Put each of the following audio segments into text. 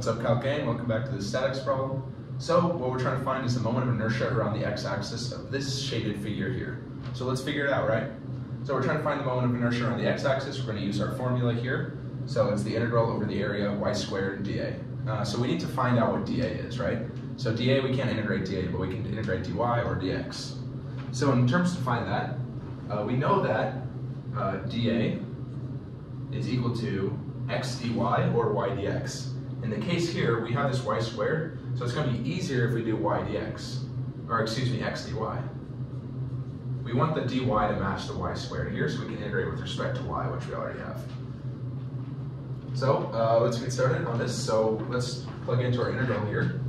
What's up, Calc Gang? Welcome back to the statics problem. So, what we're trying to find is the moment of inertia around the x-axis of this shaded figure here. So let's figure it out, right? So we're trying to find the moment of inertia around the x-axis. We're going to use our formula here. So it's the integral over the area y squared dA. Uh, so we need to find out what dA is, right? So dA, we can't integrate dA, but we can integrate dy or dx. So in terms to find that, uh, we know that uh, dA is equal to x dy or y dx. In the case here, we have this y squared, so it's going to be easier if we do y dx, or excuse me, x dy. We want the dy to match the y squared here, so we can integrate with respect to y, which we already have. So uh, let's get started on this. So let's plug into our integral here.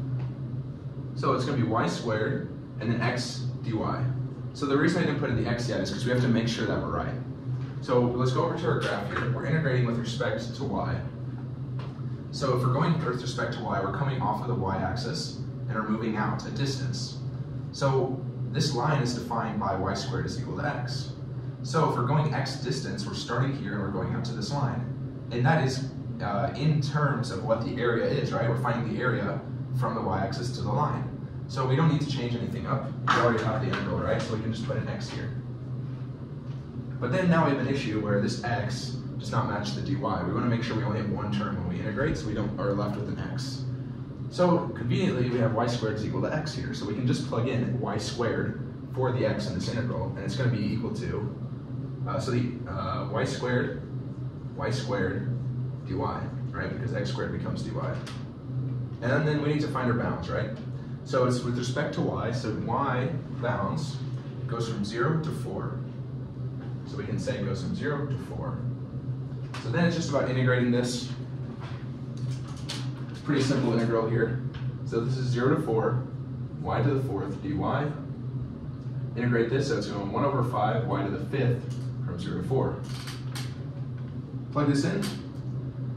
So it's going to be y squared and then x dy. So the reason I didn't put in the x yet is because we have to make sure that we're right. So let's go over to our graph here. We're integrating with respect to y. So if we're going with respect to y, we're coming off of the y-axis and are moving out a distance. So this line is defined by y squared is equal to x. So if we're going x distance, we're starting here and we're going out to this line. And that is uh, in terms of what the area is, right? We're finding the area from the y-axis to the line. So we don't need to change anything up. We already have the integral, right? So we can just put an x here. But then now we have an issue where this x does not match the dy. We want to make sure we only have one term when we integrate, so we don't are left with an x. So conveniently, we have y squared is equal to x here. So we can just plug in y squared for the x in this integral, and it's going to be equal to, uh, so the uh, y squared, y squared dy, right? Because x squared becomes dy. And then we need to find our bounds, right? So it's with respect to y, so y bounds goes from 0 to 4. So we can say it goes from 0 to 4. So then it's just about integrating this. It's pretty simple integral here. So this is 0 to 4, y to the 4th dy. Integrate this, so it's going 1 over 5, y to the 5th from 0 to 4. Plug this in,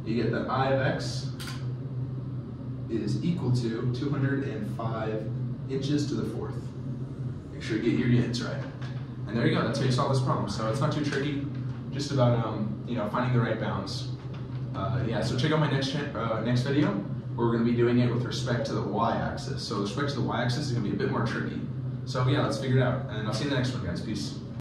you get that i of x is equal to 205 inches to the fourth. Make sure you get your units right. And there you go, that's how you solve this problem. So it's not too tricky, just about um, you know finding the right bounds. Uh, yeah, so check out my next uh, next video where we're going to be doing it with respect to the y-axis. So with respect to the y-axis is going to be a bit more tricky. So yeah, let's figure it out. And I'll see you in the next one, guys. Peace.